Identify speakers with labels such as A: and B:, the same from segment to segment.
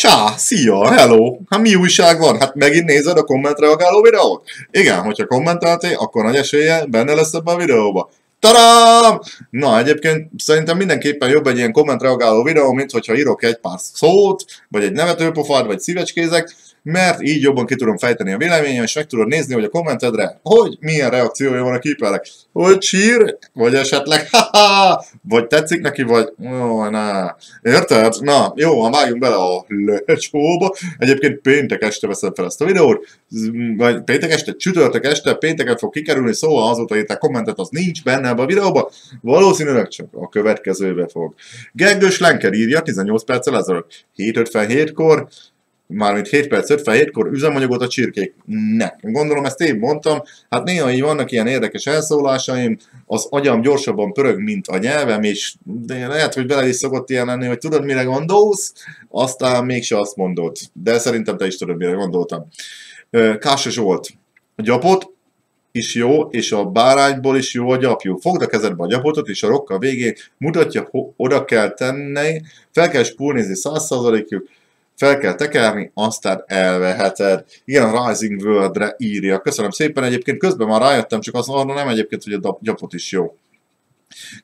A: Csá, szia, hello! Hát mi újság van? Hát megint nézed a kommentreagáló videót? Igen, hogyha kommenteltél, akkor nagy esélye benne lesz ebben a videóba. Tadám! Na, egyébként szerintem mindenképpen jobb egy ilyen kommentreagáló videó, mint hogyha írok egy pár szót, vagy egy nevetőpofát, vagy szívecskézek, mert így jobban ki tudom fejteni a véleményem, és meg tudod nézni, hogy a kommentedre, hogy milyen reakciója van a képernek. Hogy sír, vagy esetleg haha, vagy tetszik neki, vagy ó, na. Érted? Na, jó, ha vágjunk bele a lecsóba. Egyébként péntek este veszem fel ezt a videót, vagy péntek este, csütörtök este, pénteken fog kikerülni, szóval azóta írták kommentet, az nincs benne ebbe a videóba, valószínűleg csak a következőbe fog. Gergős Lenker írja 18 perccel ezelőtt, 7.57-kor, mármint 7 perc 57-kor üzemanyagot a csirkéknek. Gondolom ezt én mondtam, hát néha így vannak ilyen érdekes elszólásaim, az agyam gyorsabban pörög, mint a nyelvem, és de lehet, hogy bele is szokott ilyen lenni, hogy tudod, mire gondolsz, aztán mégse azt mondod. De szerintem te is tudod, mire gondoltam. Kása Zsolt. A gyapot is jó, és a bárányból is jó a gyapjú. Fogd a kezedbe a gyapotot, és a rokka végén mutatja, oda kell tenni, fel kell spúrnézni 100%-juk, fel kell tekerni, aztán elveheted. Igen, a Rising World-re írja. Köszönöm szépen, egyébként közben már rájöttem, csak az arra nem egyébként, hogy a gyapot is jó.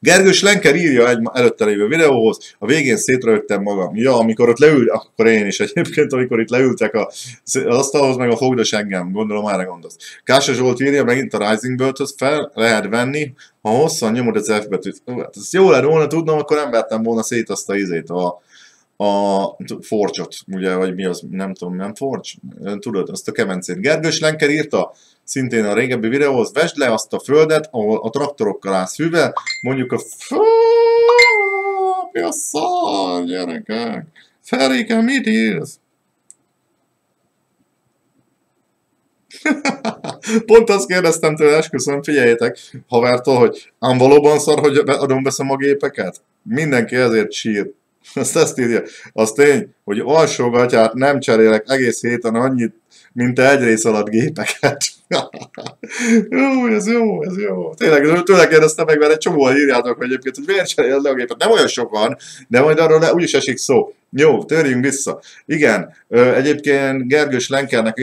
A: Gergős Lenker írja egy előtte lévő videóhoz, a végén szétrögtem magam. Ja, amikor ott leült, akkor én is egyébként, amikor itt leültek a, az asztalhoz, meg a fogdos engem, gondolom erre gondolsz. Kása Zsolt írja, megint a Rising World-höz fel lehet venni, ha hosszan nyomod az F betűt. Hát ez jó lett volna tudnom, akkor nem vettem volna szét azt a izét, a, a Forge-ot, ugye, vagy mi az, nem tudom, nem Forge? Tudod, azt a kemencét. Gergős Lenker írta, szintén a régebbi videóhoz, vesd le azt a földet, ahol a traktorokkal állsz fűvel, mondjuk a mi a szar, gyerekek? Ferike, mit írsz? Pont azt kérdeztem tőle, esküszöm, figyeljétek, havertól, hogy ám valóban szar, hogy adom veszem a gépeket? Mindenki ezért sír. Azt ezt írja. Az tény, hogy alsógatját nem cserélek egész héten annyit, mint egy rész alatt gépeket. jó, ez jó, ez jó. Tényleg, tőle kérdeztem meg, mert egy csomóan írjátok hogy egyébként, hogy miért cserél le a gépet. Nem olyan sokan, de majd arról le, úgyis esik szó. Jó, törjünk vissza. Igen, egyébként Gergős Lenkernek,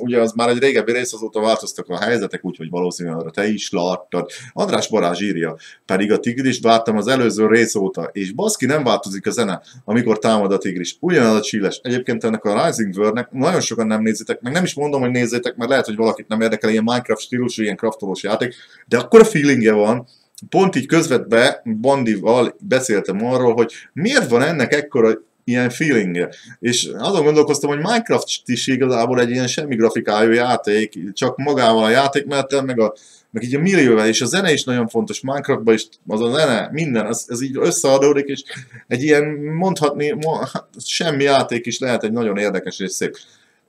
A: ugye az már egy régebbi rész, azóta változtak a helyzetek, úgyhogy valószínűleg arra te is láttad. András Barázs írja, pedig a tigris vártam az előző rész óta, és baszki nem változik a zene, amikor támad a tigris. Ugyanaz a csíles. Egyébként ennek a Rising World-nek nagyon sokan nem nézitek, meg nem is mondom, hogy nézzétek, mert lehet, hogy valakit nem érdekel ilyen Minecraft stílusú, ilyen craftolós játék, de akkor a feelingje van, pont így közvetve Bandival beszéltem arról, hogy miért van ennek ekkora ilyen feelingje. És azon gondolkoztam, hogy Minecraft is igazából egy ilyen semmi grafikájú játék, csak magával a játékmenettel, meg, a, meg így a millióvel, és a zene is nagyon fontos Minecraftban is, az a zene, minden, az, ez így összeadódik, és egy ilyen mondhatni, hát semmi játék is lehet egy nagyon érdekes és szép.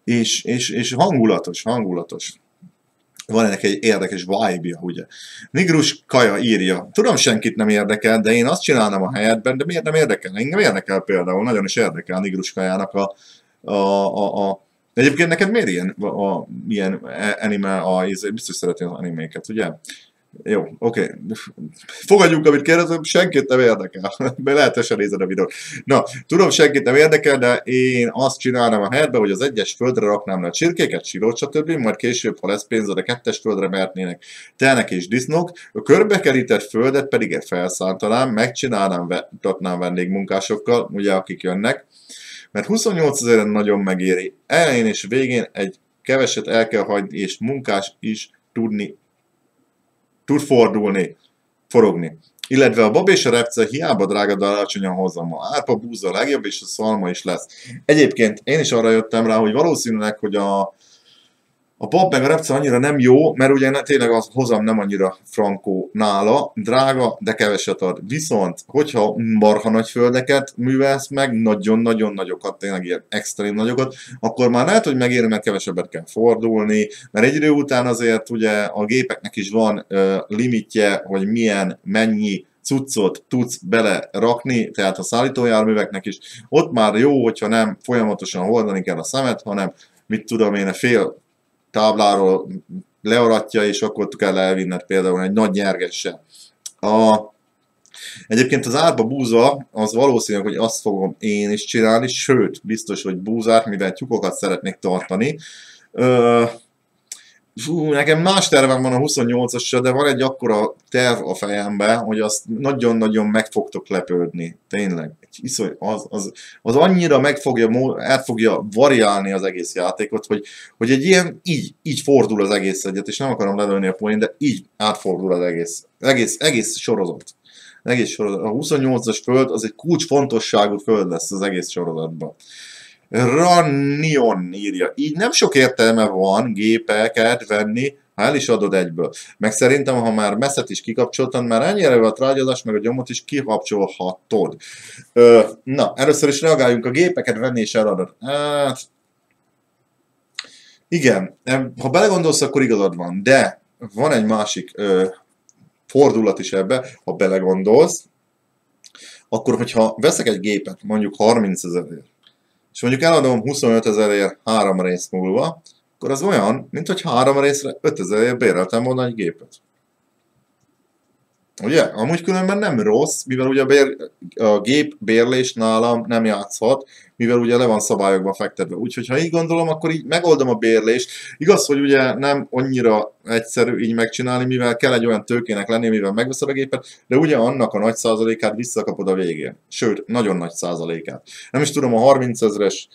A: És, és, és hangulatos, hangulatos van ennek egy érdekes vibe-ja, ugye. Nigrus Kaja írja, tudom senkit nem érdekel, de én azt csinálnám a helyetben, de miért nem érdekel? Engem érdekel például, nagyon is érdekel Nigrus Kajának a, a, a, a Egyébként neked miért ilyen, a, ilyen anime, a, biztos szereti az animéket, ugye? Jó, oké. Okay. Fogadjunk, amit kérdezem, senkit nem érdekel. Lehet, se nézed a videót. Na, tudom, senkit nem érdekel, de én azt csinálnám a helyetbe, hogy az egyes földre raknám le a csirkéket, silót, stb. Majd később, ha lesz pénzed, a kettes földre mehetnének telnek és disznók. A körbekerített földet pedig felszántanám, megcsinálnám, tatnám vendégmunkásokkal, ugye, akik jönnek. Mert 28 ezeren nagyon megéri. Elején és végén egy keveset el kell hagyni, és munkás is tudni tud fordulni, forogni. Illetve a bab és a repce hiába drága, de alacsonyan hozom. A árpa búza a legjobb, és a szalma is lesz. Egyébként én is arra jöttem rá, hogy valószínűleg, hogy a, a pap meg a repce annyira nem jó, mert ugye tényleg az hozam nem annyira frankó nála, drága, de keveset ad. Viszont, hogyha barha nagy földeket művelsz meg, nagyon-nagyon nagyokat, tényleg ilyen extrém nagyokat, akkor már lehet, hogy megéri, mert kevesebbet kell fordulni, mert egy idő után azért ugye a gépeknek is van uh, limitje, hogy milyen, mennyi cuccot tudsz bele rakni, tehát a szállítójárműveknek is. Ott már jó, hogyha nem folyamatosan hordani kell a szemet, hanem mit tudom én, a fél tábláról learatja, és akkor kell elvinned például egy nagy nyergessel. A Egyébként az árba búza, az valószínűleg, hogy azt fogom én is csinálni, sőt, biztos, hogy búzát, mivel tyúkokat szeretnék tartani. Ö, Fú, nekem más tervem van a 28-as, de van egy akkora terv a fejemben, hogy azt nagyon-nagyon meg fogtok lepődni. Tényleg. Iszony, az, az, az annyira meg fogja, el fogja variálni az egész játékot, hogy, hogy egy ilyen, így, így fordul az egész egyet, és nem akarom lelőni a poén, de így átfordul az egész, egész, egész sorozat. Egész sorozat. A 28-as föld az egy kulcsfontosságú föld lesz az egész sorozatban. Rannion írja. Így nem sok értelme van gépeket venni, ha el is adod egyből. Meg szerintem, ha már messzet is kikapcsoltad, már ennyire a trágyazás, meg a gyomot is kikapcsolhatod. Ö, na, először is reagáljunk a gépeket venni és eladod. Hát, igen, ha belegondolsz, akkor igazad van, de van egy másik ö, fordulat is ebbe, ha belegondolsz, akkor hogyha veszek egy gépet, mondjuk 30 ezerért, és mondjuk eladom 25 ezerért három rész múlva, akkor az olyan, mint hogy három részre 5 ezerért béreltem volna egy gépet. Ugye? Amúgy különben nem rossz, mivel ugye a, bér, a gép bérlés nálam nem játszhat, mivel ugye le van szabályokban fektetve. Úgyhogy ha így gondolom, akkor így megoldom a bérlést. Igaz, hogy ugye nem annyira egyszerű így megcsinálni, mivel kell egy olyan tőkének lenni, mivel megveszed a gépet, de ugye annak a nagy százalékát visszakapod a végén. Sőt, nagyon nagy százalékát. Nem is tudom, a 30 ezres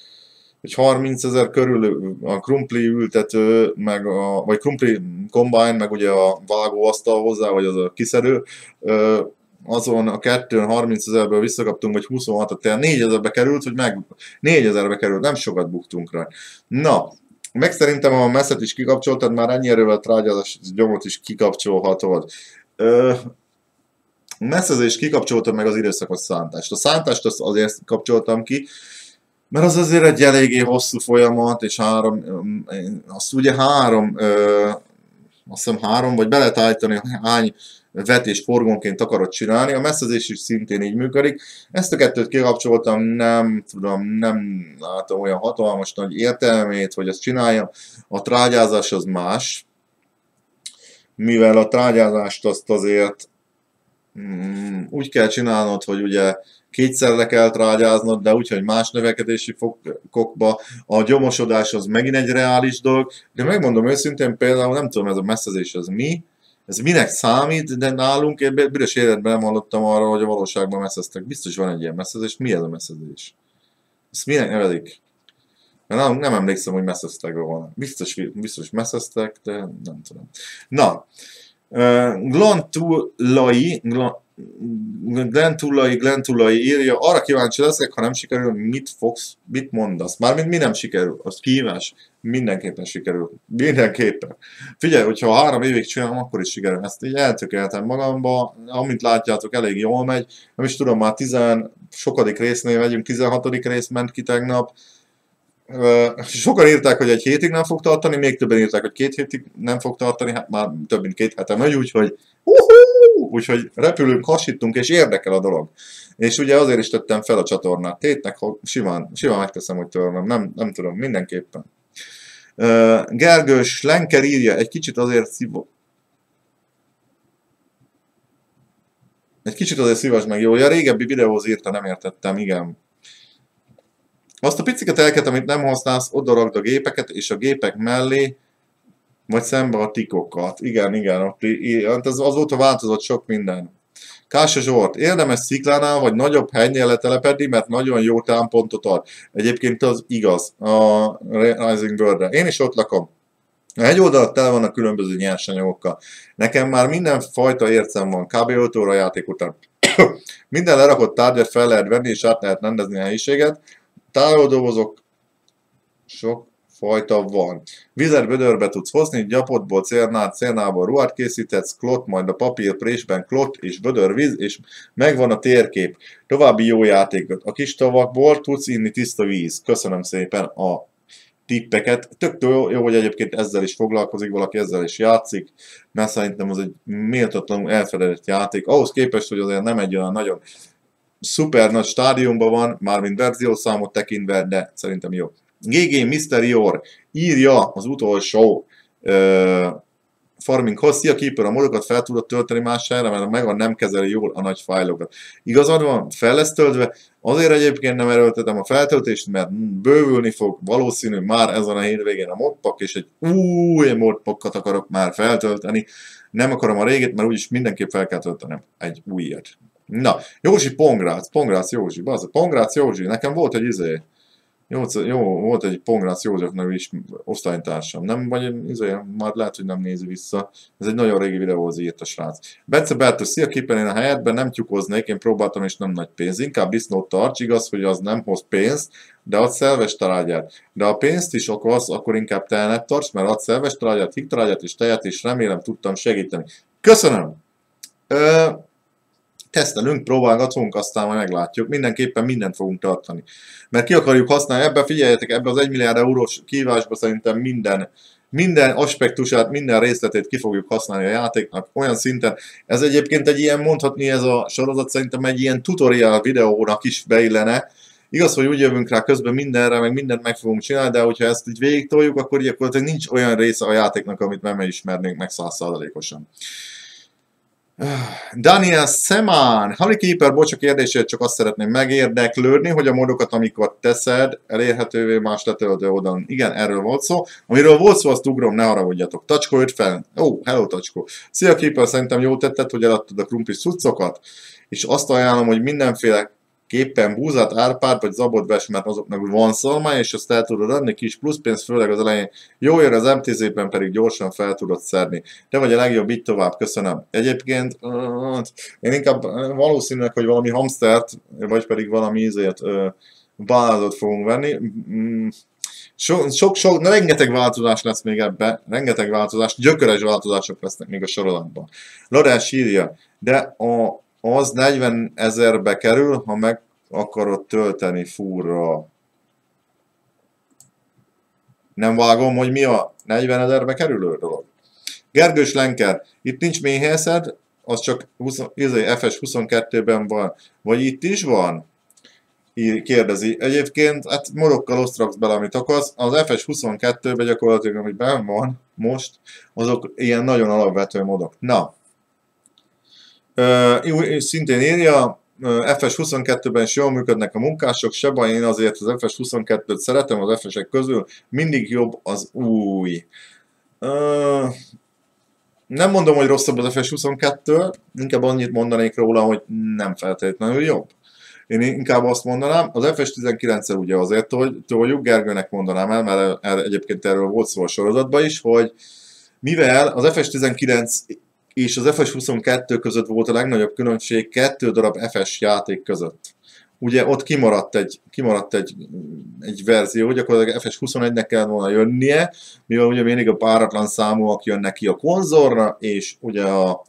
A: hogy 30 ezer körül a krumpli ültető, meg a, vagy krumpli combine, meg ugye a vágóasztal hozzá, vagy az a kiszerő, azon a kettőn 30 ezerből visszakaptunk, vagy 26-at, tehát 4 ezerbe került, hogy meg 4 ezerbe került, nem sokat buktunk rá. Na, meg szerintem a messzet is kikapcsoltad, már ennyi erővel trágyázás gyomot is kikapcsolhatod. Ö, messzezés kikapcsoltam meg az időszakos szántást. A szántást azt azért kapcsoltam ki, mert az azért egy eléggé hosszú folyamat, és három, azt ugye három, azt hiszem három, vagy be lehet állítani, hány vetés forgónként akarod csinálni, a messzezés is szintén így működik. Ezt a kettőt kikapcsoltam, nem tudom, nem látom olyan hatalmas nagy értelmét, hogy ezt csináljam. A trágyázás az más, mivel a trágyázást azt azért mm, úgy kell csinálnod, hogy ugye kétszer le kell trágyáznod, de úgyhogy más növekedési fokokba. A gyomosodás az megint egy reális dolog, de megmondom őszintén például, nem tudom ez a messzezés az mi, ez minek számít, de nálunk én büdös életben nem hallottam arra, hogy a valóságban messzeztek. Biztos van egy ilyen messzezés. Mi ez a messzezés? Ezt minek nevezik? Nálunk nem emlékszem, hogy messzeztek volna. Biztos, biztos messzeztek, de nem tudom. Na, Glontulai, Glentulai, Glentulai írja, arra kíváncsi leszek, ha nem sikerül, mit fogsz, mit mondasz? Mármint mi nem sikerül, az kívás mindenképpen sikerül. Mindenképpen. Figyelj, hogyha három évig csinálom, akkor is sikerül. Ezt így eltökéltem magamba, amint látjátok, elég jól megy. Nem is tudom, már tizen sokadik résznél megyünk, 16. rész ment ki tegnap. Sokan írták, hogy egy hétig nem fog tartani, még többen írták, hogy két hétig nem fog tartani, hát már több mint két hete megy, úgyhogy úgyhogy repülünk, hasítunk, és érdekel a dolog. És ugye azért is tettem fel a csatornát. Tétnek simán, simán megteszem, hogy törlöm, nem, nem tudom, mindenképpen. Uh, Gergős Lenker írja, egy kicsit azért szívó... Egy kicsit azért szívas meg, jó, a régebbi videóhoz írta, nem értettem, igen. Azt a piciket elket, amit nem használsz, oda a gépeket, és a gépek mellé vagy szembe a tikokat. Igen, igen, hát az, azóta változott sok minden. Kása Zsolt, érdemes sziklánál vagy nagyobb helynél letelepedni, mert nagyon jó támpontot ad. Egyébként az igaz a Rising World-re. Én is ott lakom. A hegy oldalat tele vannak különböző nyersanyagokkal. Nekem már minden fajta ércem van, kb. 5 óra játék után. minden lerakott tárgyat fel lehet venni, és át lehet rendezni a helyiséget. Tárolódobozok sok fajta van. Vizet bödörbe tudsz hozni, gyapotból, cérnát, cérnából ruhát készíthetsz, klott, majd a papír présben klott és bödör víz, és megvan a térkép. További jó játékot. A kis tavakból tudsz inni tiszta víz. Köszönöm szépen a tippeket. Tök jó, hogy egyébként ezzel is foglalkozik, valaki ezzel is játszik, mert szerintem az egy méltatlanul elfedett játék. Ahhoz képest, hogy azért nem egy olyan nagyon szuper nagy stádiumban van, mármint verziószámot tekintve, de szerintem jó. GG Mysterior írja az utolsó ö, farminghoz. Szia Keeper, a modokat fel tudod tölteni más helyre, mert a Megan nem kezeli jól a nagy fájlokat. Igazad van, fel lesz töltve, azért egyébként nem erőltetem a feltöltést, mert bővülni fog, valószínű már ezen a hétvégén a modpak, és egy új modpakat akarok már feltölteni. Nem akarom a régét, mert úgyis mindenképp fel kell töltenem egy újat. Na, Józsi Pongrác, Pongrác Józsi, bazza, Pongrác Józsi, nekem volt egy izé, jó, jó, volt egy Pongrác József nevű is osztálytársam. Nem, vagy izé, már lehet, hogy nem nézi vissza. Ez egy nagyon régi videóhoz írt a srác. Bence Bertus, szia képen én a helyetben nem tyukoznék, én próbáltam és nem nagy pénz. Inkább disznót tarts, igaz, hogy az nem hoz pénzt, de ad szelves talágyát. De a pénzt is akarsz, akkor inkább telnek tarts, mert ad szelves talágyát, fiktalágyát és tejet, és remélem tudtam segíteni. Köszönöm! Ö, tesztelünk, próbálgatunk, aztán majd meglátjuk. Mindenképpen mindent fogunk tartani. Mert ki akarjuk használni, ebben figyeljetek, ebben az 1 milliárd eurós kívásban szerintem minden, minden aspektusát, minden részletét ki fogjuk használni a játéknak olyan szinten. Ez egyébként egy ilyen, mondhatni ez a sorozat szerintem egy ilyen tutorial videónak is beillene, Igaz, hogy úgy jövünk rá közben mindenre, meg mindent meg fogunk csinálni, de hogyha ezt így végig toljuk, akkor gyakorlatilag nincs olyan része a játéknak, amit nem ismernénk meg százszázalékosan. Daniel Seman, Keeper, bocs a kérdésért, csak azt szeretném megérdeklődni, hogy a modokat, amikor teszed, elérhetővé más letöltő oldalon. Igen, erről volt szó. Amiről volt szó, azt ugrom, ne haragudjatok. Tacsko 5 fel. Ó, oh, hello Tacsko. Szia Keeper, szerintem jó tetted, hogy eladtad a krumplis cuccokat, és azt ajánlom, hogy mindenféle képpen búzát, árpát vagy zabot ves, mert azoknak van szalmája, és azt el tudod adni, kis pluszpénz, főleg az elején. Jó jön az MTZ-ben pedig gyorsan fel tudod szedni. Te vagy a legjobb, itt tovább, köszönöm. Egyébként én inkább valószínűleg, hogy valami hamstert, vagy pedig valami ízét balázot fogunk venni. Mm, sok, sok, sok, rengeteg változás lesz még ebbe, rengeteg változás, gyökeres változások lesznek még a sorozatban. Lodás írja, de a az 40 ezerbe kerül, ha meg akarod tölteni fúrra. Nem vágom, hogy mi a 40 ezerbe kerülő dolog. Gergős Lenker, itt nincs méhészed, az csak 20, izé, FS22-ben van. Vagy itt is van? kérdezi. Egyébként, hát modokkal osztraksz bele, amit akarsz. Az FS22-ben gyakorlatilag, amit benn van most, azok ilyen nagyon alapvető modok. Na, szintén írja, FS22-ben is jól működnek a munkások, se baj, én azért az FS22-t szeretem az FS-ek közül, mindig jobb az új. Nem mondom, hogy rosszabb az FS22, inkább annyit mondanék róla, hogy nem feltétlenül jobb. Én inkább azt mondanám, az FS19-el ugye azért toljuk, Gergőnek mondanám el, mert egyébként erről volt szó a sorozatban is, hogy mivel az FS19 és az FS22 között volt a legnagyobb különbség kettő darab FS játék között. Ugye ott kimaradt egy, kimaradt egy, egy verzió, akkor FS21-nek kellett volna jönnie, mivel ugye mindig a páratlan számúak jönnek ki a konzolra, és ugye a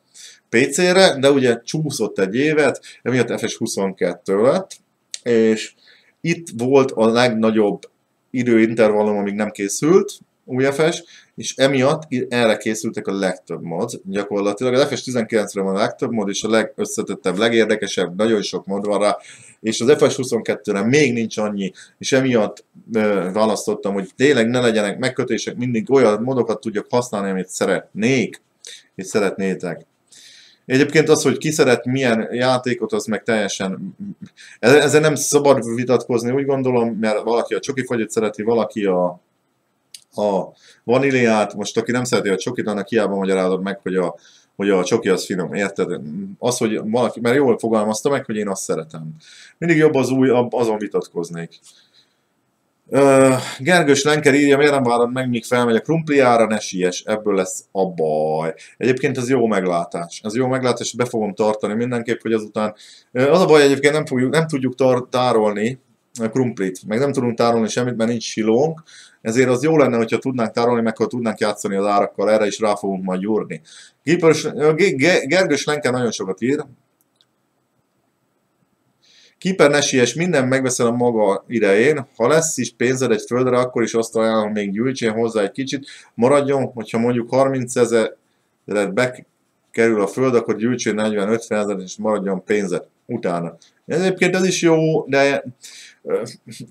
A: PC-re, de ugye csúszott egy évet, emiatt FS22 lett, és itt volt a legnagyobb időintervallum, amíg nem készült, UFS, és emiatt erre készültek a legtöbb mod. Gyakorlatilag az FS19-re van a legtöbb mod, és a legösszetettebb, legérdekesebb, nagyon sok mod van rá, és az FS22-re még nincs annyi, és emiatt ö, választottam, hogy tényleg ne legyenek megkötések, mindig olyan modokat tudjak használni, amit szeretnék, és szeretnétek. Egyébként az, hogy ki szeret milyen játékot, az meg teljesen... Ezzel nem szabad vitatkozni, úgy gondolom, mert valaki a csoki fagyot szereti, valaki a a vaníliát, most aki nem szereti a csokit, annak hiába magyarázod meg, hogy a, hogy a csoki az finom, érted? Az, hogy valaki, mert jól fogalmazta meg, hogy én azt szeretem. Mindig jobb az új, azon vitatkoznék. Gergős Lenker írja, miért nem várod meg, míg felmegy a krumpliára, ne siess, ebből lesz a baj. Egyébként ez jó meglátás. Ez jó meglátás, be fogom tartani mindenképp, hogy azután... Az a baj, egyébként nem, fogjuk, nem tudjuk tárolni a krumplit, meg nem tudunk tárolni semmit, mert nincs silónk, ezért az jó lenne, hogyha tudnánk tárolni, meg ha tudnánk játszani az árakkal, erre is rá fogunk majd gyúrni. Gergős Lenke nagyon sokat ír. Keeper ne siess, minden megveszel a maga idején. Ha lesz is pénzed egy földre, akkor is azt ajánlom, még gyűjtsél hozzá egy kicsit. Maradjon, hogyha mondjuk 30 ezer bekerül a föld, akkor gyűjtsél 40-50 ezer, és maradjon pénzed utána. Egyébként ez is jó, de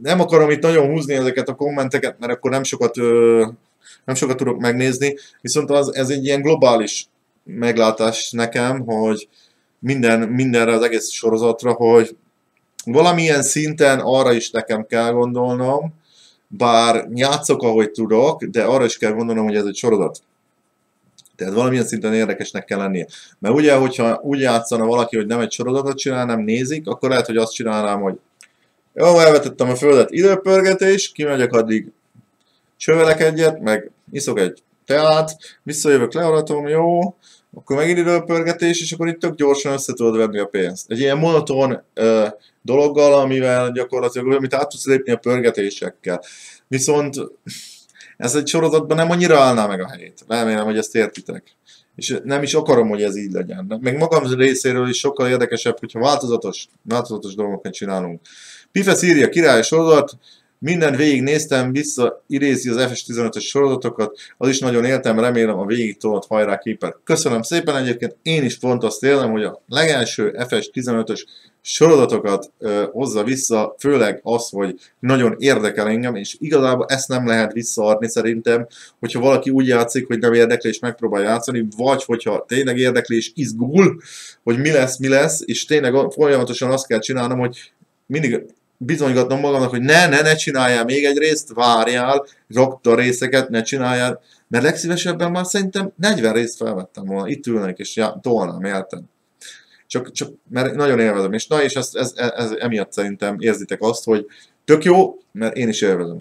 A: nem akarom itt nagyon húzni ezeket a kommenteket, mert akkor nem sokat Nem sokat tudok megnézni, viszont az, ez egy ilyen globális meglátás nekem, hogy minden, mindenre az egész sorozatra, hogy valamilyen szinten arra is nekem kell gondolnom, bár játszok, ahogy tudok, de arra is kell gondolnom, hogy ez egy sorozat. Tehát valamilyen szinten érdekesnek kell lennie. Mert ugye, hogyha úgy játszana valaki, hogy nem egy sorozatot csinál, nem nézik, akkor lehet, hogy azt csinálnám, hogy jó, elvetettem a földet időpörgetés, kimegyek addig csövelek egyet, meg iszok egy teát, visszajövök, learatom, jó, akkor megint időpörgetés, és akkor itt tök gyorsan össze tudod venni a pénzt. Egy ilyen monoton ö, dologgal, amivel gyakorlatilag, amit át tudsz lépni a pörgetésekkel. Viszont ez egy sorozatban nem annyira állná meg a helyét. Remélem, hogy ezt értitek. És nem is akarom, hogy ez így legyen. Meg magam részéről is sokkal érdekesebb, hogyha változatos, változatos dolgokat csinálunk. Pife Szíria király sorozat, minden végig néztem, vissza idézi az FS15-ös sorozatokat, az is nagyon éltem, remélem a végig tolt hajrá képer. Köszönöm szépen egyébként, én is pont azt élem, hogy a legelső FS15-ös sorozatokat ö, hozza vissza, főleg az, hogy nagyon érdekel engem, és igazából ezt nem lehet visszaadni szerintem, hogyha valaki úgy játszik, hogy nem érdekli és megpróbál játszani, vagy hogyha tényleg érdekli és izgul, hogy mi lesz, mi lesz, és tényleg folyamatosan azt kell csinálnom, hogy mindig bizonygatnom magamnak, hogy ne, ne, ne csináljál még egy részt, várjál, rakd a részeket, ne csináljál, mert legszívesebben már szerintem 40 részt felvettem volna, itt ülnek és já, tolnám, érted? Csak, csak, mert nagyon élvezem, és na, és ez, ez, ez, ez, emiatt szerintem érzitek azt, hogy tök jó, mert én is élvezem.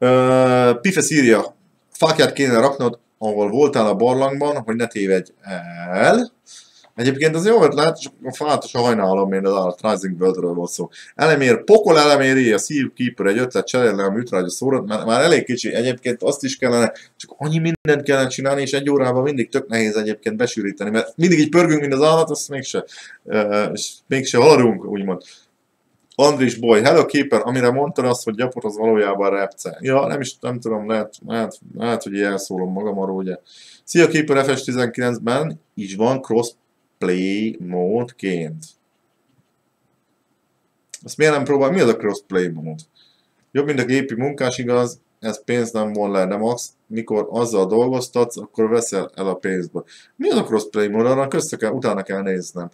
A: Uh, Pife Szíria, fákját kéne raknod, ahol voltál a barlangban, hogy ne tévedj el. Egyébként az jó ötlet, csak a fát a sajnálom, én az állat Rising Worldről volt szó. Elemér, pokol eleméri, a Sea Keeper egy ötlet, cserélne a műtrágya szórat, mert már elég kicsi, egyébként azt is kellene, csak annyi mindent kellene csinálni, és egy órában mindig tök nehéz egyébként besűríteni, mert mindig így pörgünk, mint az állat, azt mégse, és mégse haladunk, úgymond. Andris Boy, Hello Keeper, amire mondtad azt, hogy gyapot az valójában repce. Ja, nem is, nem tudom, lehet, lehet, lehet hogy elszólom magam arról, ugye. Szia Keeper FS19-ben is van cross play módként. Azt miért nem próbál? Mi az a crossplay mód? Jobb, mint a gépi munkás, igaz, ez pénzt nem von le, de max, mikor azzal dolgoztatsz, akkor veszel el a pénzből. Mi az a crossplay mód? Arra közte kell, utána kell néznem.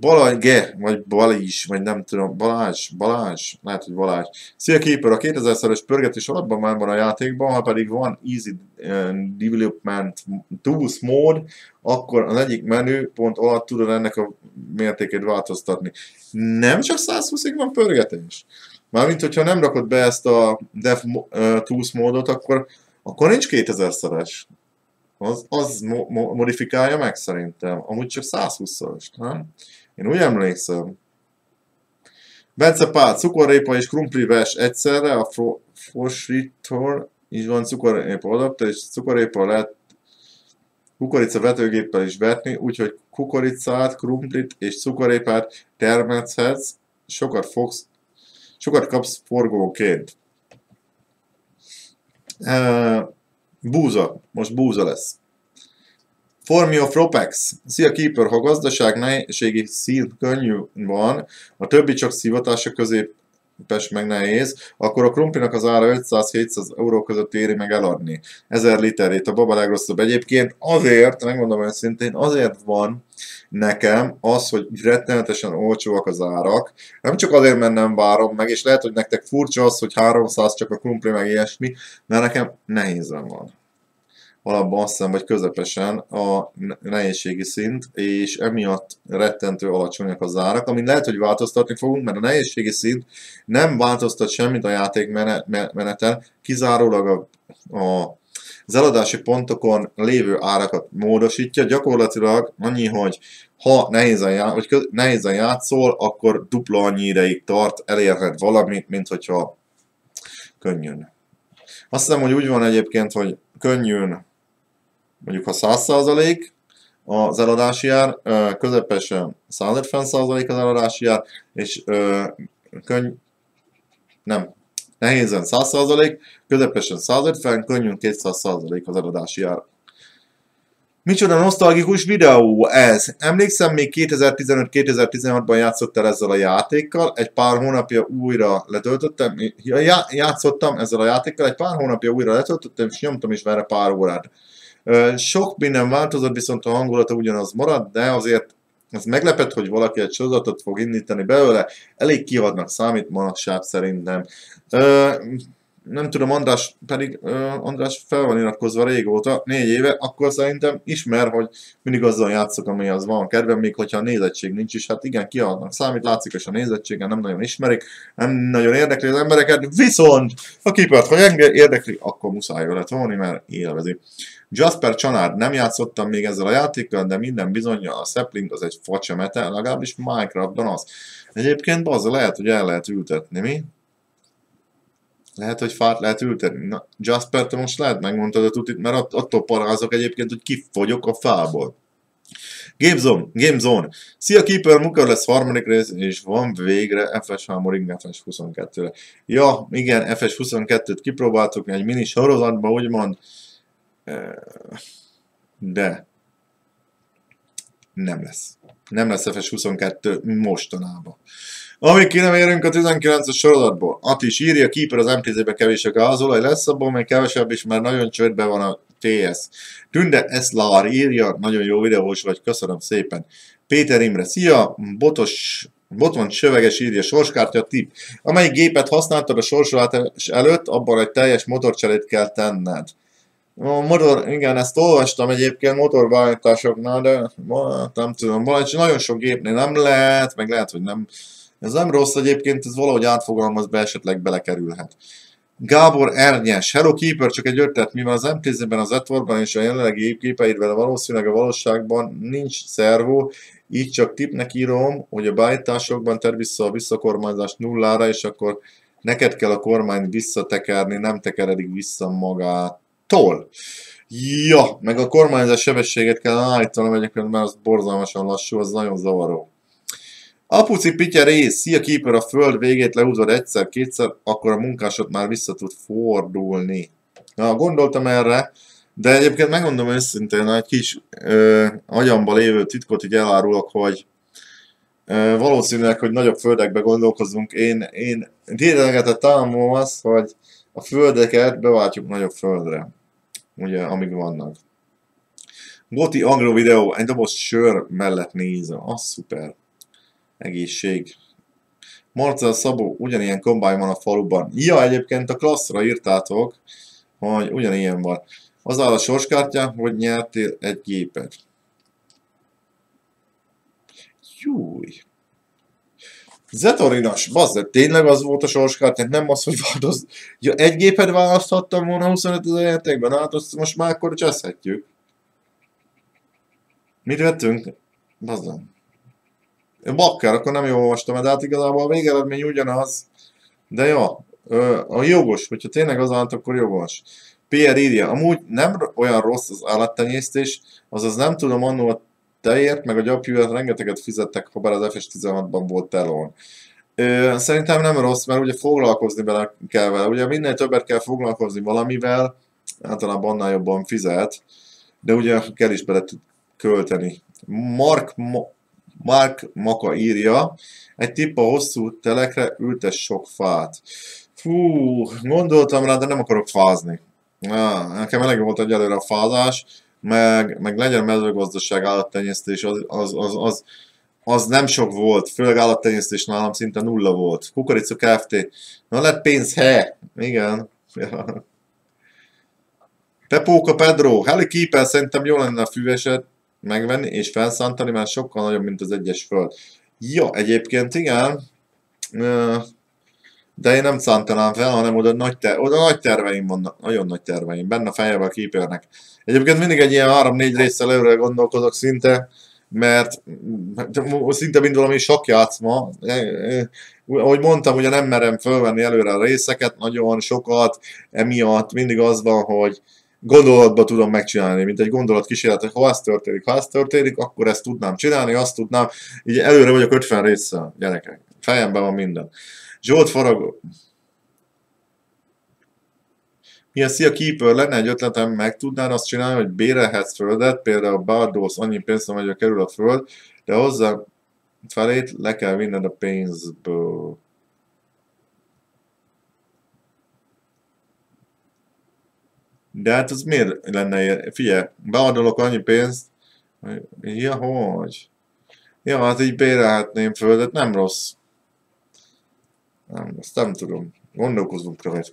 A: Balage, vagy Balázs, vagy nem tudom, Balázs, Balázs, lehet, hogy Balázs. Szia Keeper, a 2000-szeres pörgetés alapban már van a játékban, ha pedig van Easy uh, Development Tools mód, akkor az egyik menüpont alatt tudod ennek a mértékét változtatni. Nem csak 120-ig van pörgetés. Mármint, hogyha nem rakod be ezt a Dev uh, Tools módot, akkor, akkor nincs 2000-szeres. Az, az mo- mo- modifikálja meg szerintem. Amúgy csak 120-szoros, nem? Én úgy emlékszem. Bence Pál, cukorrépa és krumplives egyszerre, a Fosritor is van cukorrépa adapter, és cukorrépa lehet kukorica vetőgéppel is vetni, úgyhogy kukoricát, krumplit és cukorépát termethetsz, sokat fogsz, sokat kapsz forgóként. Búza, most búza lesz. Formi of Ropex. Szia Keeper, ha gazdaság nehézségi szín könnyű van, a többi csak szivatása középes meg nehéz, akkor a krumplinak az ára 500-700 euró között éri meg eladni. 1000 literét a baba legrosszabb. Egyébként azért, megmondom őszintén, azért van nekem az, hogy rettenetesen olcsóak az árak. Nem csak azért, mert nem várom meg, és lehet, hogy nektek furcsa az, hogy 300 csak a krumpli meg ilyesmi, mert nekem nehézen van alapban azt hiszem, vagy közepesen a nehézségi szint, és emiatt rettentő alacsonyak az árak, amin lehet, hogy változtatni fogunk, mert a nehézségi szint nem változtat semmit a játékmeneten, kizárólag a, a az eladási pontokon lévő árakat módosítja, gyakorlatilag annyi, hogy ha nehézen, já- vagy nehézen játszol, akkor dupla annyi ideig tart, elérhet valamit, mint hogyha könnyűn. Azt hiszem, hogy úgy van egyébként, hogy könnyűn mondjuk ha 100% az eladási ár, közepesen 150% az eladási ár, és könny... nem, nehézen 100%, közepesen 150, könnyűn 200% az eladási ár. Micsoda nosztalgikus videó ez. Emlékszem, még 2015-2016-ban játszottál ezzel a játékkal, egy pár hónapja újra letöltöttem, ja, játszottam ezzel a játékkal, egy pár hónapja újra letöltöttem, és nyomtam is vele pár órát. Sok minden változott, viszont a hangulata ugyanaz marad, de azért ez meglepett, hogy valaki egy sorozatot fog indítani belőle, elég kihadnak számít manapság szerintem nem. Tudom, András pedig, András fel van iratkozva régóta, négy éve, akkor szerintem ismer, hogy mindig azzal játszok, ami az van kedvem, még hogyha a nézettség nincs is, hát igen, kiadnak számít, látszik, és a nézettségen nem nagyon ismerik, nem nagyon érdekli az embereket, viszont a kipert, ha érdekli, akkor muszáj vele tolni, mert élvezi. Jasper Csanád, nem játszottam még ezzel a játékkal, de minden bizonyja a Sapling az egy facsemete, legalábbis Minecraftban az. Egyébként az lehet, hogy el lehet ültetni, mi? Lehet, hogy fát lehet ültetni. Na, Jasper, te most lehet megmondtad a tutit, mert att, attól parázok egyébként, hogy kifogyok a fából. Gamezone, Gamezone. Szia Keeper, munka lesz harmadik rész, és van végre FS Hammering FS 22-re. Ja, igen, FS 22-t kipróbáltuk egy mini sorozatban, úgymond, de nem lesz. Nem lesz FS 22 mostanában. Amíg ki nem érünk a 19-es sorozatból, Ati is írja, Keeper az MTZ-be kevés a gázolaj lesz, abból még kevesebb is, mert nagyon csődbe van a TS. Tünde Eszlár írja, nagyon jó videós vagy, köszönöm szépen. Péter Imre, szia, botos Boton Söveges írja sorskártya tip. Amelyik gépet használtad a sorsolás előtt, abban egy teljes motorcserét kell tenned. A motor, igen, ezt olvastam egyébként motorbeállításoknál, de nem tudom, nagyon sok gépnél nem lehet, meg lehet, hogy nem. Ez nem rossz egyébként, ez valahogy átfogalmaz be, esetleg belekerülhet. Gábor Ernyes, Hello Keeper, csak egy ötlet, mivel az MTZ-ben, az Etvorban és a jelenlegi épképeidben valószínűleg a valóságban nincs szervó, így csak tipnek írom, hogy a beállításokban ter vissza a visszakormányzást nullára, és akkor neked kell a kormányt visszatekerni, nem tekeredik vissza magától. Ja, meg a kormányzás sebességet kell állítanom egyébként, mert az borzalmasan lassú, az nagyon zavaró. Apuci pitya rész, szia keeper a föld végét lehúzod egyszer-kétszer, akkor a munkásod már vissza tud fordulni. Na, gondoltam erre, de egyébként megmondom őszintén, egy kis ö, agyamba lévő titkot így elárulok, hogy ö, valószínűleg, hogy nagyobb földekbe gondolkozunk. Én, én tényleg támom az, hogy a földeket beváltjuk nagyobb földre, ugye, amíg vannak. Goti Agro videó, egy doboz sör mellett nézem, az szuper egészség. Marcel Szabó, ugyanilyen kombány van a faluban. Ja, egyébként a klasszra írtátok, hogy ugyanilyen van. Az áll a sorskártya, hogy nyertél egy gépet. Júj. Zetorinas, bazzett, tényleg az volt a sorskártya, nem az, hogy változ... Ja, egy gépet választhattam volna 25 ezer játékban, hát azt most már akkor cseszhetjük. Mit vettünk? Bazzett. Bakker, akkor nem jól olvastam, de hát igazából a végeredmény ugyanaz. De jó, a jogos, hogyha tényleg az állt, akkor jogos. PR írja, amúgy nem olyan rossz az állattenyésztés, azaz nem tudom annól a tejért, meg a gyapjúját rengeteget fizettek, ha bár az FS16-ban volt telón. Szerintem nem rossz, mert ugye foglalkozni vele kell vele. Ugye minél többet kell foglalkozni valamivel, általában annál jobban fizet, de ugye kell is bele költeni. Mark Mo Mark Maka írja, egy tipp a hosszú telekre, ültes sok fát. Fú, gondoltam rá, de nem akarok fázni. Ah, nekem elég volt egy előre a fázás, meg, meg legyen mezőgazdaság állattenyésztés, az, az, az, az, az nem sok volt, főleg állattenyésztés nálam szinte nulla volt. Kukorica Kft. Na lett pénz, he! Igen. Ja. Pepóka Pedro, Heli Keeper, szerintem jó lenne a füveset, megvenni és felszántani, mert sokkal nagyobb, mint az egyes föld. Ja, egyébként igen, de én nem szántanám fel, hanem oda nagy, ter oda nagy terveim vannak, nagyon nagy terveim, benne a fejében a. Egyébként mindig egy ilyen 3-4 résszel előre gondolkozok szinte, mert szinte mind valami sakjátszma. Ahogy mondtam, ugye nem merem fölvenni előre a részeket, nagyon sokat, emiatt mindig az van, hogy gondolatba tudom megcsinálni, mint egy gondolat kísérlet, hogy ha ez történik, ha ez történik, akkor ezt tudnám csinálni, azt tudnám, így előre vagyok 50 résszel, gyerekek. Fejemben van minden. Zsolt Faragó. Ilyen szia Keeper, lenne egy ötletem, meg tudnál azt csinálni, hogy bérelhetsz földet, például Bardos annyi pénzt, amelyre kerül a föld, de hozzá felét le kell vinned a pénzből. De hát az miért lenne Figyelj, beadolok annyi pénzt, ja, hogy? Ja, hát így bérelhetném földet, nem rossz. Nem, azt nem tudom. Gondolkozunk rajta.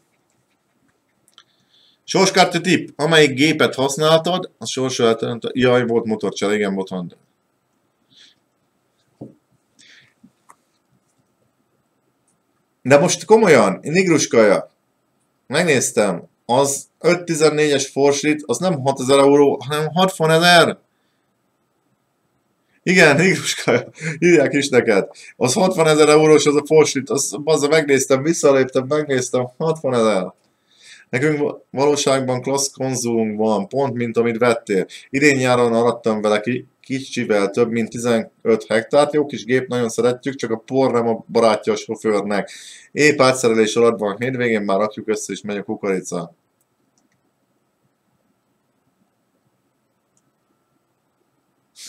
A: Sorskártya tip. Amelyik gépet használtad, a sorsolata... Jaj, volt motorcsel, igen, volt Honda. De most komolyan, Nigruskaja, megnéztem, az 514-es Forsit, az nem 6000 euró, hanem 60 ezer. Igen, Nigruskaja, írják is neked. Az 60 ezer eurós az a Forsit, az, az megnéztem, visszaléptem, megnéztem, 60 ezer. Nekünk valóságban klassz konzumunk van, pont mint amit vettél. Idén nyáron arattam vele ki, kicsivel több mint 15 hektárt, jó kis gép, nagyon szeretjük, csak a por nem a barátja a sofőrnek. Épp átszerelés alatt van, hétvégén már rakjuk össze és megy a kukorica.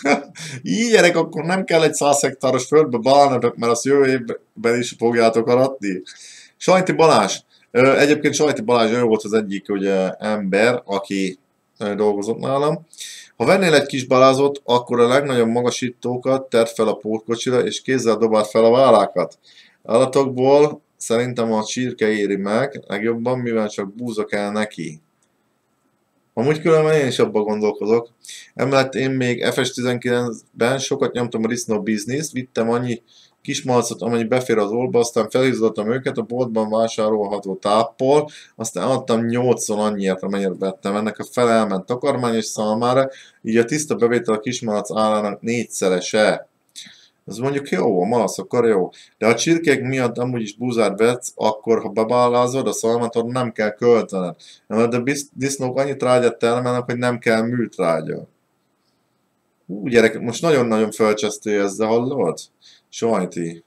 A: Így gyerek, akkor nem kell egy 100 hektáros földbe balálni, mert azt jövő évben is fogjátok aratni. Sajti Balázs, Egyébként Sajti Balázs ő volt az egyik ugye, ember, aki dolgozott nálam. Ha vennél egy kis balázot, akkor a legnagyobb magasítókat tedd fel a pótkocsira, és kézzel dobáld fel a vállákat. Állatokból szerintem a csirke éri meg legjobban, mivel csak búza kell neki. Amúgy különben én is abban gondolkozok. Emellett én még FS19-ben sokat nyomtam a Disney Business, vittem annyi kismalcot, amennyi befér az olba, aztán felhízottam őket a boltban vásárolható táppal, aztán adtam 8 annyiért, amennyire vettem. Ennek a fele elment takarmány és szalmára, így a tiszta bevétel a kismalac állának négyszerese. Ez mondjuk jó, a malasz akkor jó. De a csirkék miatt amúgy is búzát vetsz, akkor ha bebálázod a szalmat, nem kell költened. Mert a disznók annyit trágyat termelnek, hogy nem kell műtrágya. Ú, gyerek, most nagyon-nagyon felcsesztő ezzel, hallod? Sajti.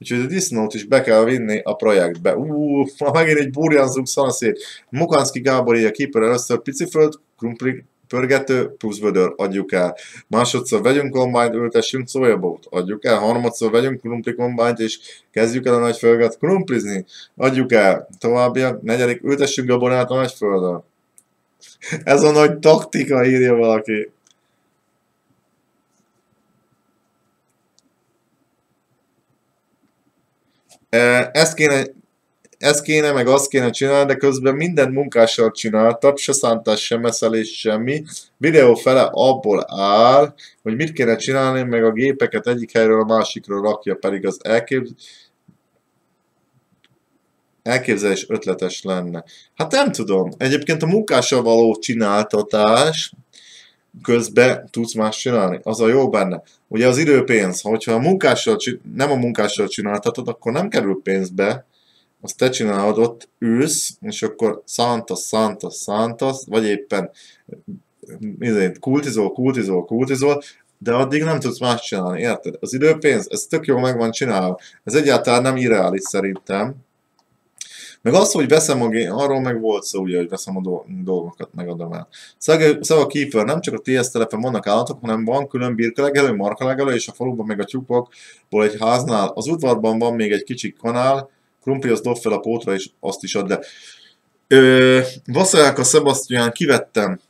A: Úgyhogy a disznót is be kell vinni a projektbe. Ú, ma megint egy burjánzunk szanaszét. Mukanszki Gábor a keeper először piciföld, krumpli pörgető plusz vödör, adjuk el. Másodszor vegyünk kombányt, ültessünk szójabót, adjuk el. Harmadszor vegyünk krumpli kombányt, és kezdjük el a nagy földet krumplizni, adjuk el. Továbbiak, negyedik, ültessünk gabonát a nagy földön. Ez a nagy taktika, írja valaki. Ezt kéne, ezt kéne, meg azt kéne csinálni, de közben minden munkással csináltad, se szántás, se meszelés, semmi. Videó fele abból áll, hogy mit kéne csinálni, meg a gépeket egyik helyről a másikról rakja, pedig az elkép... elképzelés ötletes lenne. Hát nem tudom. Egyébként a munkással való csináltatás, közben tudsz más csinálni. Az a jó benne. Ugye az időpénz, hogyha a munkással, nem a munkással csináltatod, akkor nem kerül pénzbe, azt te csinálod, ott ülsz, és akkor szántasz, szántasz, szántasz, vagy éppen izé, kultizol, kultizol, kultizol, de addig nem tudsz más csinálni, érted? Az időpénz, ez tök jó meg van csinálva. Ez egyáltalán nem irreális szerintem. Meg az, hogy veszem a gé... arról meg volt szó, ugye, hogy veszem a dolgokat, megadom el. Szóval Keeper, nem csak a TS telepen vannak állatok, hanem van külön birkelegelő, markalegelő, és a faluban meg a tyúkokból egy háznál. Az udvarban van még egy kicsi kanál, Krumpli az dob fel a pótra, és azt is ad le. a Sebastian kivettem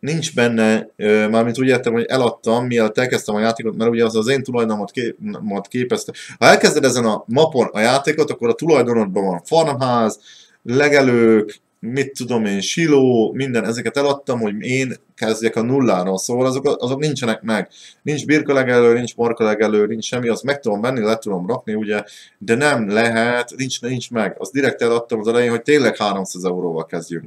A: nincs benne, mármint úgy értem, hogy eladtam, mielőtt elkezdtem a játékot, mert ugye az az én tulajdonomat kép, képezte. Ha elkezded ezen a mapon a játékot, akkor a tulajdonodban van farmház, legelők, mit tudom én, siló, minden, ezeket eladtam, hogy én kezdjek a nulláról, szóval azok, azok nincsenek meg. Nincs birkalegelő, nincs markalegelő, nincs semmi, azt meg tudom venni, le tudom rakni, ugye, de nem lehet, nincs, nincs meg. Azt direkt eladtam az elején, hogy tényleg 300 euróval kezdjünk.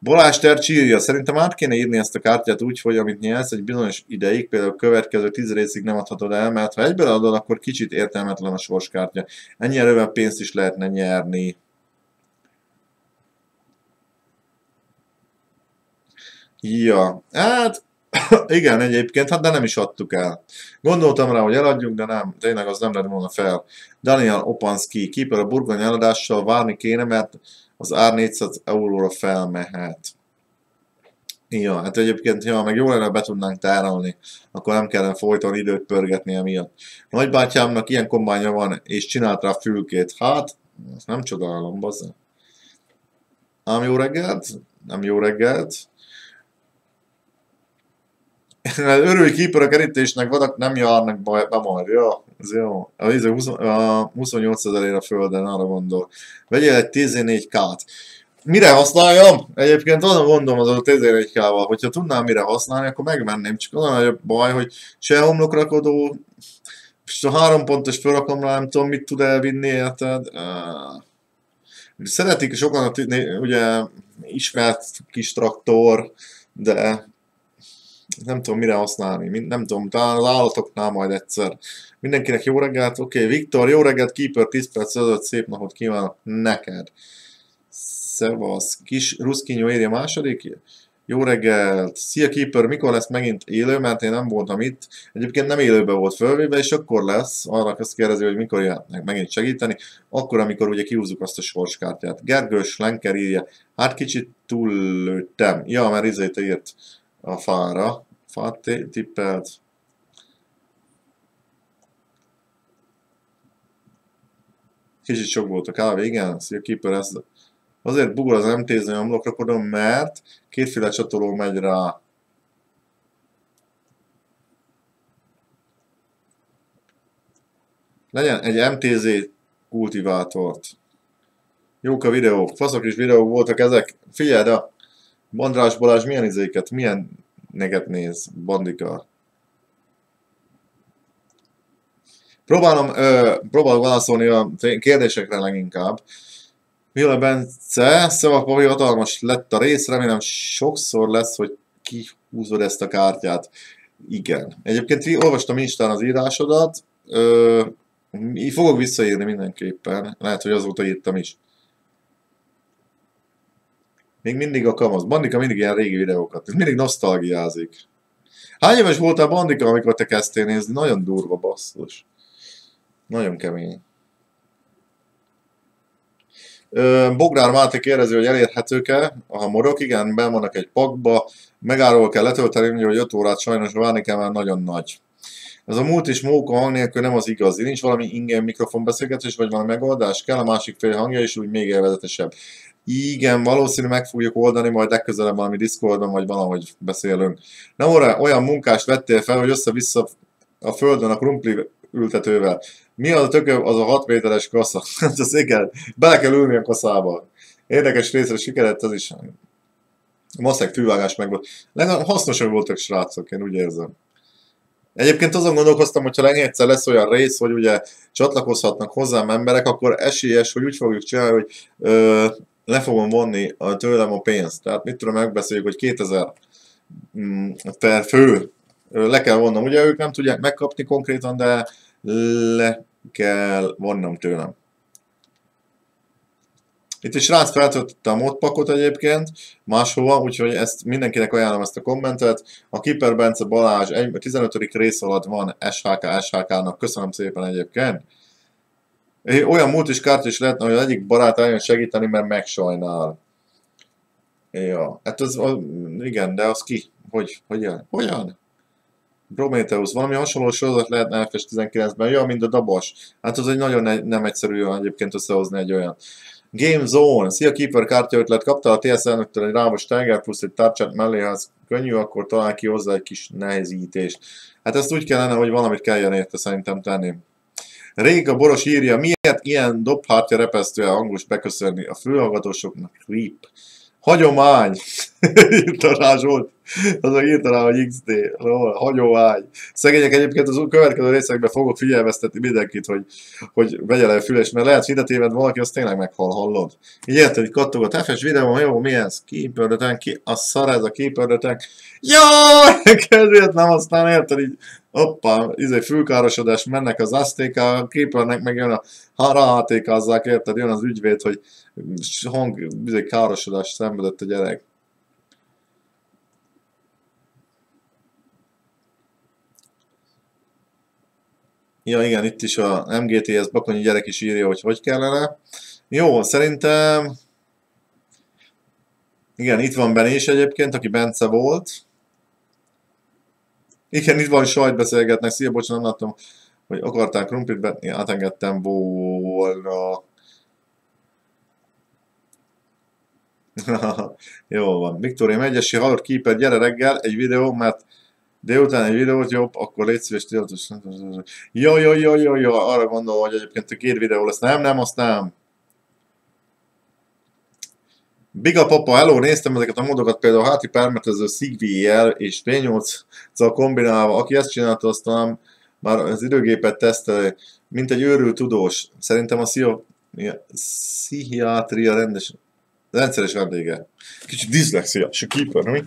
A: Balázs Tercsi írja, szerintem át kéne írni ezt a kártyát úgy, hogy amit nyelsz egy bizonyos ideig, például a következő tíz részig nem adhatod el, mert ha egyből adod, akkor kicsit értelmetlen a sorskártya. Ennyi erővel pénzt is lehetne nyerni. Ja, hát igen, egyébként, hát de nem is adtuk el. Gondoltam rá, hogy eladjuk, de nem, tényleg az nem lett volna fel. Daniel Opanski, keeper a burgony eladással várni kéne, mert az ár 400 euróra felmehet. Ja, hát egyébként, ha meg jó lenne, be tudnánk tárolni, akkor nem kellene folyton időt pörgetni emiatt. Nagybátyámnak ilyen kombánya van, és csinált rá fülkét. Hát, ezt nem csodálom, bazza. Ám jó reggelt, nem jó reggelt. Örülj keeper a kerítésnek, vadak nem járnak be, be majd. Ja, ez jó. A, a 28 ezerére a földön, arra gondol. Vegyél egy 14k-t. Mire használjam? Egyébként azon gondolom az a 14k-val, hogyha tudnám mire használni, akkor megvenném. Csak az a nagyobb baj, hogy se homlokrakodó, és a három pontos felrakom rá, nem tudom, mit tud elvinni, érted? Szeretik sokan, a, ugye, ismert kis traktor, de nem tudom mire használni, nem tudom, talán az állatoknál majd egyszer. Mindenkinek jó reggelt, oké, okay, Viktor, jó reggelt, Keeper, 10 perc előtt, szép napot kívánok neked. Szevasz, kis Ruszkinyó érje második. Jó reggelt! Szia Keeper, mikor lesz megint élő, mert én nem voltam itt. Egyébként nem élőben volt fölvéve, és akkor lesz, arra azt kérdezi, hogy mikor jöhetnek megint segíteni, akkor, amikor ugye kihúzzuk azt a sorskártyát. Gergős Lenker írja, hát kicsit túllőttem. Ja, mert izét írt a fára. Fát tippelt. Kicsit sok volt a kávé, igen. Szia Keeper, ez Azért bugol az MTZ homlokrakodon, mert kétféle csatoló megy rá. Legyen egy MTZ kultivátort. Jók a videók, faszok is videók voltak ezek. Figyeld, a Bandrás Balázs milyen izéket, milyen neget néz, bandika. Próbálom, ö, próbálok válaszolni a kérdésekre leginkább. Mila Bence, Pavi hatalmas lett a rész, remélem sokszor lesz, hogy kihúzod ezt a kártyát. Igen. Egyébként olvastam Instán az írásodat, ö, fogok visszaírni mindenképpen, lehet, hogy azóta írtam is. Még mindig a kamasz. Bandika mindig ilyen régi videókat. Mindig nosztalgiázik. Hány éves voltál Bandika, amikor te kezdtél nézni? Nagyon durva basszus. Nagyon kemény. Bognár Máté kérdezi, hogy elérhetők-e a morok, igen, ben vannak egy pakba, megáról kell letölteni, hogy 5 órát sajnos várni kell, mert nagyon nagy. Ez a múlt is móka hang nélkül nem az igazi. Nincs valami ingyen mikrofon beszélgetés, vagy valami megoldás, kell a másik fél hangja, és úgy még élvezetesebb. Igen, valószínű meg fogjuk oldani, majd legközelebb valami Discordon, vagy valahogy beszélünk. Nem olyan munkást vettél fel, hogy össze-vissza a földön a krumpli ültetővel. Mi az a tököm? Az a 6 méteres kasza. Hát az igen, bele kell ülni a kaszába. Érdekes részre sikerült az is. Maszek fűvágás meg volt. Legalább hasznosak voltak srácok, én úgy érzem. Egyébként azon gondolkoztam, hogyha egyszer lesz olyan rész, hogy ugye csatlakozhatnak hozzám emberek, akkor esélyes, hogy úgy fogjuk csinálni, hogy ö, le fogom vonni a, tőlem a pénzt. Tehát mit tudom, megbeszéljük, hogy 2000 mm, per fő le kell vonnom. Ugye ők nem tudják megkapni konkrétan, de le kell vonnom tőlem. Itt is rác feltöltötte a modpakot egyébként máshova, úgyhogy ezt mindenkinek ajánlom ezt a kommentet. A Kiper Bence Balázs egy, 15. rész alatt van SHK SHK-nak, köszönöm szépen egyébként. Olyan múlt is kárt is lehetne, hogy az egyik barát eljön segíteni, mert megsajnál. Ja, hát az, az igen, de az ki? Hogy? Hogyan? Hogyan? Prometheus, valami hasonló sorozat lehetne FS19-ben, ja, mint a Dabas. Hát az egy nagyon ne nem egyszerű egyébként összehozni egy olyan. Game Zone, szia Keeper kártya ötlet, kapta a TS elnöktől egy rámos Tiger plusz egy tárcsát melléhez, könnyű, akkor talán ki hozzá egy kis nehezítést. Hát ezt úgy kellene, hogy valamit kelljen érte szerintem tenni. Rég a Boros írja, miért ilyen dobhártya repesztően hangos beköszönni a fülhallgatósoknak? Creep. Hagyomány! írta rá Zsolt. Az a írta rá, hogy XD. Hagyomány. Szegények egyébként az következő részekben fogok figyelmeztetni mindenkit, hogy, hogy vegye le a füles, mert lehet videótéved valaki, azt tényleg meghal, hallod? Így érted, hogy kattogat. FS videó, jó, mi ez? The ki a szar ez a Tank. Jó! Kedvéért nem, aztán érted, így Hoppa, izé fülkárosodás, mennek az Aztéka, a Keepernek meg jön a harahatékázzák, érted, jön az ügyvéd, hogy hang, izé károsodást szenvedett a gyerek. Ja igen, itt is a MGTS Bakonyi gyerek is írja, hogy hogy kellene. Jó, szerintem Igen, itt van Beni is egyébként, aki Bence volt. Igen, itt van sajtbeszélgetnek. Szia, bocsánat, nem láttam, hogy akarták krumplit betni, átengedtem volna. Jó van. Viktória Megyesi, hallott Keeper, gyere reggel, egy videó, mert délután egy videót jobb, akkor légy szíves, tudatos. Jó, jó, jó, jó, jó, arra gondolom, hogy egyébként a két videó lesz. Nem, nem, azt nem. Big up papa, hello, néztem ezeket a módokat, például a háti permetező CVL és P8-zal kombinálva. Aki ezt csinálta, azt talán már az időgépet teszteli, mint egy őrült tudós. Szerintem a szio... pszichiátria rendes, rendszeres vendége. Kicsit diszlexia, se mi?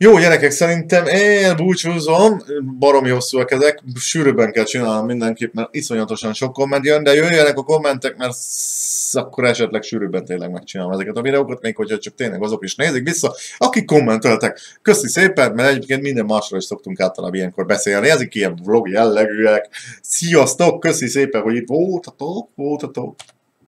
A: Jó, gyerekek, szerintem elbúcsúzom, baromi hosszúak ezek, sűrűbben kell csinálnom mindenképp, mert iszonyatosan sok komment jön, de jöjjenek a kommentek, mert akkor esetleg sűrűbben tényleg megcsinálom ezeket a videókat, még hogyha csak tényleg azok is nézik vissza, akik kommenteltek. Köszi szépen, mert egyébként minden másról is szoktunk általában ilyenkor beszélni, ezek ilyen vlog jellegűek. Sziasztok, köszi szépen, hogy itt voltatok, voltatok.